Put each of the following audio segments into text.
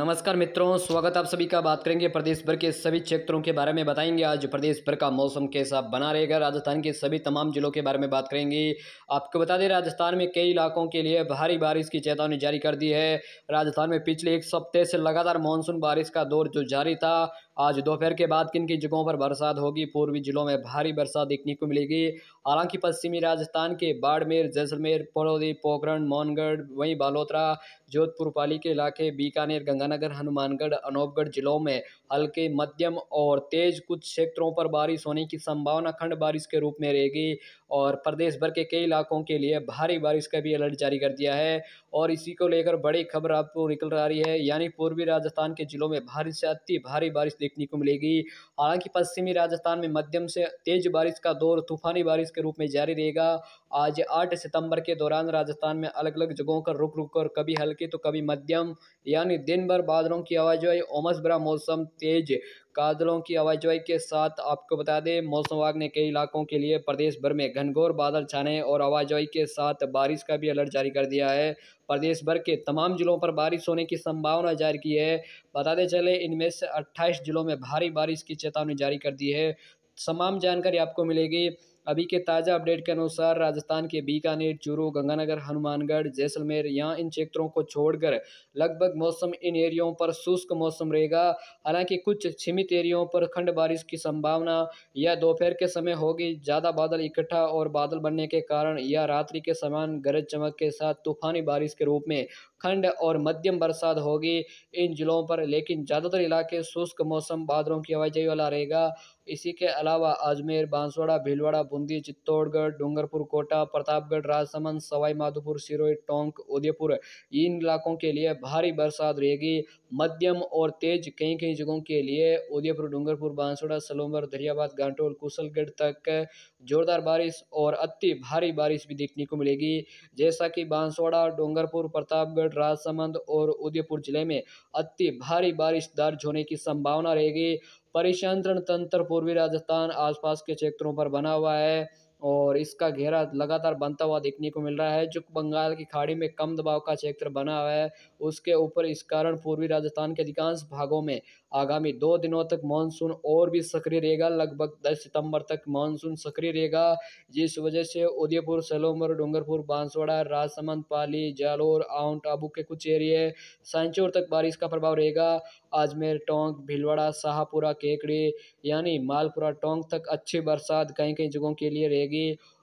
नमस्कार मित्रों, स्वागत आप सभी का बात करेंगे प्रदेश भर के सभी क्षेत्रों के बारे में बताएँगे। आज प्रदेश भर का मौसम कैसा बना रहेगा, राजस्थान के सभी तमाम जिलों के बारे में बात करेंगे। आपको बता दें, राजस्थान में कई इलाकों के लिए भारी बारिश की चेतावनी जारी कर दी है। राजस्थान में पिछले एक सप्ताह से लगातार मानसून बारिश का दौर जो जारी था आज दोपहर के बाद किन किन जगहों पर बरसात होगी? पूर्वी जिलों में भारी बरसात देखने को मिलेगी। हालाँकि पश्चिमी राजस्थान के बाड़मेर, जैसलमेर, पड़ौदी, पोखरण, मोहनगढ़, वहीं बालोतरा, जोधपुर, पाली के इलाके, बीकानेर, गंगानगर, हनुमानगढ़, अनूपगढ़ जिलों में हल्के मध्यम और तेज कुछ क्षेत्रों पर बारिश होने की संभावना खंड बारिश के रूप में रहेगी और प्रदेश भर के कई इलाकों के लिए भारी बारिश का भी अलर्ट जारी कर दिया है। और इसी को लेकर बड़ी खबर आपको निकल आ रही है, यानी पूर्वी राजस्थान के जिलों में भारी से अति भारी बारिश देखने को मिलेगी। हालाँकि पश्चिमी राजस्थान में मध्यम से तेज बारिश का दौर तूफानी बारिश के रूप में जारी रहेगा। आज आठ सितंबर के दौरान राजस्थान में अलग अलग जगहों पर रुक रुक कर कभी हल्की तो कभी मध्यम, यानी दिन भर बादलों की आवाजाही उमस भरा मौसम, तेज बादलों की आवाजाही के साथ आपको बता दें, मौसम विभाग ने कई इलाकों के लिए प्रदेश भर में घनघोर बादल छाने और आवाजाही के साथ बारिश का भी अलर्ट जारी कर दिया है। प्रदेश भर के तमाम जिलों पर बारिश होने की संभावना जारी की है। बताते चले इनमें से 28 जिलों में भारी बारिश की चेतावनी जारी कर दी है। तमाम जानकारी आपको मिलेगी। अभी के ताज़ा अपडेट के अनुसार राजस्थान के बीकानेर, चूरू, गंगानगर, हनुमानगढ़, जैसलमेर, यहाँ इन क्षेत्रों को छोड़कर लगभग मौसम इन एरियो पर शुष्क मौसम रहेगा। हालाँकि कुछ सीमित एरियो पर खंड बारिश की संभावना या दोपहर के समय होगी। ज़्यादा बादल इकट्ठा और बादल बनने के कारण या रात्रि के समान गरज चमक के साथ तूफानी बारिश के रूप में खंड और मध्यम बरसात होगी इन जिलों पर, लेकिन ज़्यादातर इलाके शुष्क मौसम, बादलों की आवाजाही वाला रहेगा। इसी के अलावा अजमेर, बांसवाड़ा, भीलवाड़ा बूंदी, चित्तौड़गढ़, डूंगरपुर, कोटा, प्रतापगढ़, राजसमंद, सवाई, माधोपुर, सिरोही, टोंक, उदयपुर। इन इलाकों के लिए भारी बरसात रहेगी। मध्यम और तेज कई कई जगहों के लिए उदयपुर, डूंगरपुर बांसवाड़ा सलोमर दरियाबाद गांटोल कुशलगढ़ तक जोरदार बारिश और अति भारी बारिश भी देखने को मिलेगी। जैसा कि बांसवाड़ा डूंगरपुर, प्रतापगढ़, राजसमंद और उदयपुर ज़िले में अति भारी बारिश दर्ज होने की संभावना रहेगी। परिसंचरण तंत्र पूर्वी राजस्थान आसपास के क्षेत्रों पर बना हुआ है। और इसका घेरा लगातार बनता हुआ देखने को मिल रहा है। जो बंगाल की खाड़ी में कम दबाव का क्षेत्र बना हुआ है। उसके ऊपर इस कारण पूर्वी राजस्थान के अधिकांश भागों में आगामी दो दिनों तक मानसून और भी सक्रिय रहेगा। लगभग दस सितंबर तक मानसून सक्रिय रहेगा, जिस वजह से उदयपुर, सलोमर, डूंगरपुर, बांसवाड़ा, राजसमंद, पाली, जालोर, आउंट, आबू के कुछ एरिए सांचौर तक बारिश का प्रभाव रहेगा। अजमेर, टोंक, भीलवाड़ा, शाहपुरा, केकड़ी, यानी मालपुरा, टोंक तक अच्छी बरसात कई कई जगहों के लिए रहेगी।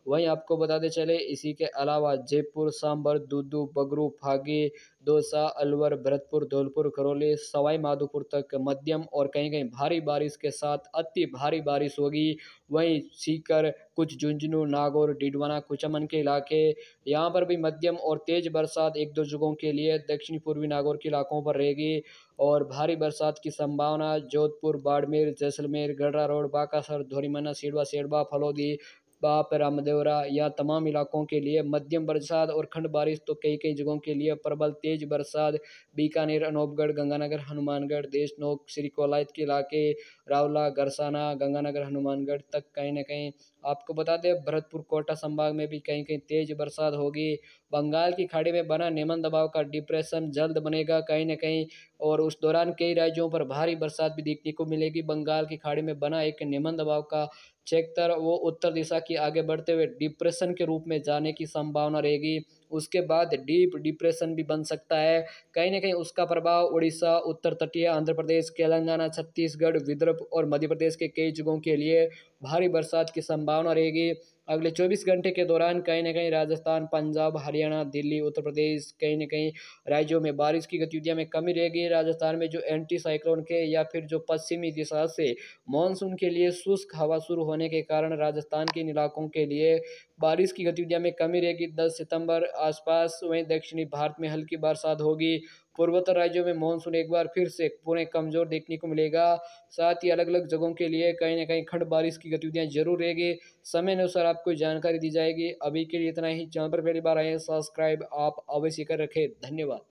वहीं आपको बताते चले, इसी के अलावा जयपुर सांबर दूदू, बगरू, फागी, दौसा, अलवर, भरतपुर, धौलपुर, करौली, सवाई, माधोपुर तक मध्यम और कहीं कहीं भारी बारिश के साथ अति भारी बारिश होगी। वहीं सीकर, कुछ झुंझुनू, नागौर, डिडवाना, कुचमन के इलाके, यहाँ पर भी मध्यम और तेज बरसात एक दो जगहों के लिए दक्षिणी पूर्वी नागौर के इलाकों पर रहेगी और भारी बरसात की संभावना जोधपुर, बाड़मेर, जैसलमेर गढ़ा रोड बाकासर धोरीमना, सिड़वा, सेड़वा, फलोदी बाप रामदेवरा, या तमाम इलाकों के लिए मध्यम बरसात और खंड बारिश तो कई कई जगहों के लिए प्रबल तेज बरसात। बीकानेर, अनूपगढ़, गंगानगर, हनुमानगढ़, देशनोक श्री कोलायत के इलाके, रावला, गरसाना, गंगानगर, हनुमानगढ़ तक कहीं ना कहीं। आपको बता दें भरतपुर, कोटा संभाग में भी कहीं कहीं तेज बरसात होगी। बंगाल की खाड़ी में बना निमन दबाव का डिप्रेशन जल्द बनेगा कहीं ना कहीं, और उस दौरान कई राज्यों पर भारी बरसात भी देखने को मिलेगी। बंगाल की खाड़ी में बना एक निमन दबाव का चेकतर वो उत्तर दिशा की आगे बढ़ते हुए डिप्रेशन के रूप में जाने की संभावना रहेगी। उसके बाद डीप डिप्रेशन भी बन सकता है। कहीं ना कहीं उसका प्रभाव उड़ीसा, उत्तर तटीय, आंध्र प्रदेश, तेलंगाना, छत्तीसगढ़, विदर्भ और मध्य प्रदेश के कई जगहों के लिए भारी बरसात की संभावना रहेगी। अगले 24 घंटे के दौरान कहीं ना कहीं राजस्थान, पंजाब, हरियाणा, दिल्ली, उत्तर प्रदेश, कहीं ना कहीं राज्यों में बारिश की गतिविधियाँ में कमी रहेगी। राजस्थान में जो एंटी साइक्लोन के या फिर जो पश्चिमी दिशा से मानसून के लिए शुष्क हवा शुरू होने के कारण राजस्थान के इलाकों के लिए बारिश की गतिविधियाँ में कमी रहेगी। दस सितंबर आसपास वहीं दक्षिणी भारत में हल्की बरसात होगी। पूर्वोत्तर राज्यों में मानसून एक बार फिर से पूरे कमज़ोर देखने को मिलेगा। साथ ही अलग अलग जगहों के लिए कहीं ना कहीं खंड बारिश की गतिविधियाँ ज़रूर रहेगी। समय अनुसार आपको जानकारी दी जाएगी। अभी के लिए इतना ही। चैनल पर पहली बार आए सब्सक्राइब आप अवश्य कर रखें। धन्यवाद।